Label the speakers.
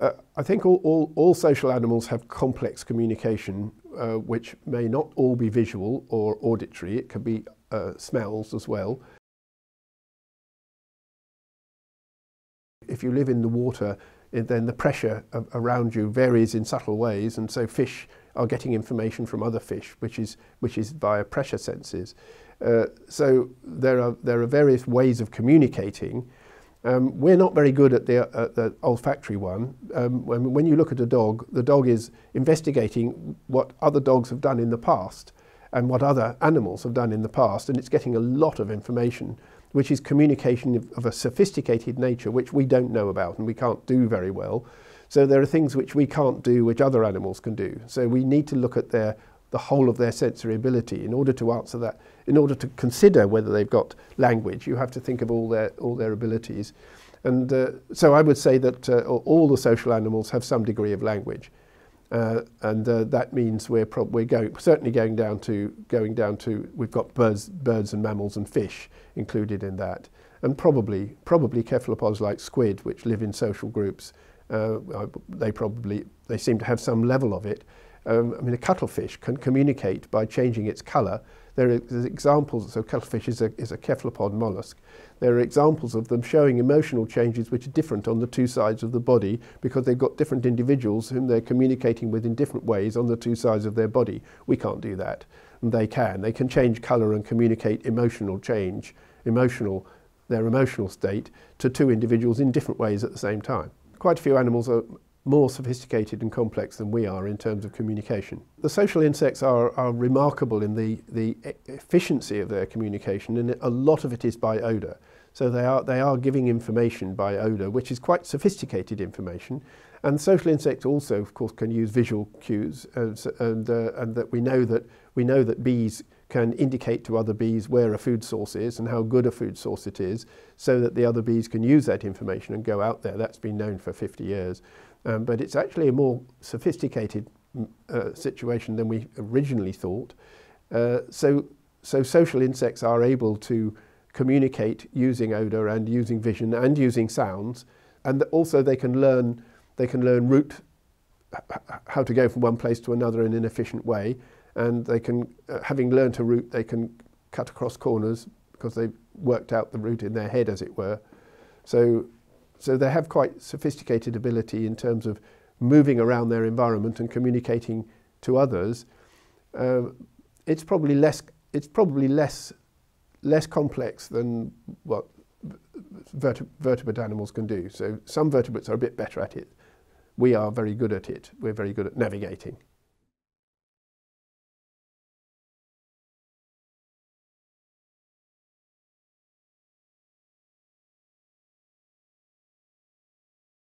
Speaker 1: Uh, I think all, all, all, social animals have complex communication, uh, which may not all be visual or auditory. It can be uh, smells as well. If you live in the water, then the pressure around you varies in subtle ways, and so fish are getting information from other fish, which is, which is via pressure senses. Uh, so there are, there are various ways of communicating. Um, we're not very good at the, uh, the olfactory one. Um, when, when you look at a dog, the dog is investigating what other dogs have done in the past and what other animals have done in the past, and it's getting a lot of information, which is communication of, of a sophisticated nature, which we don't know about and we can't do very well. So there are things which we can't do, which other animals can do. So we need to look at their the whole of their sensory ability in order to answer that. In order to consider whether they've got language, you have to think of all their all their abilities. And uh, so I would say that uh, all the social animals have some degree of language. Uh, and uh, that means we're, prob we're going, certainly going down to going down to we've got birds, birds and mammals and fish included in that, and probably probably cephalopods like squid, which live in social groups, uh, they probably they seem to have some level of it. Um, I mean, a cuttlefish can communicate by changing its colour. There are examples, so cuttlefish is a, is a cephalopod mollusk. There are examples of them showing emotional changes which are different on the two sides of the body because they've got different individuals whom they're communicating with in different ways on the two sides of their body. We can't do that. And they can. They can change colour and communicate emotional change, emotional, their emotional state to two individuals in different ways at the same time quite a few animals are more sophisticated and complex than we are in terms of communication. The social insects are, are remarkable in the, the e-, efficiency of their communication and a lot of it is by odour. So they are, they are giving information by odour, which is quite sophisticated information. And social insects also, of course, can use visual cues, as, and, uh, and that we know that we know that bees can indicate to other bees where a food source is and how good a food source it is so that the other bees can use that information and go out there. That's been known for 50 years. Um, but it's actually a more sophisticated mm, uh, situation than we originally thought. Uh, so, so social insects are able to communicate using odor and using vision and using sounds and also they can learn they can learn route how to go from one place to another in an efficient way and they can, uh, having learned a route, they can cut across corners because they've worked out the route in their head, as it were. So, so they have quite sophisticated ability in terms of moving around their environment and communicating to others. Uh, it's probably less. It's probably less less complex than what verteb vertebrate animals can do. So some vertebrates are a bit better at it. We are very good at it. We're very good at navigating.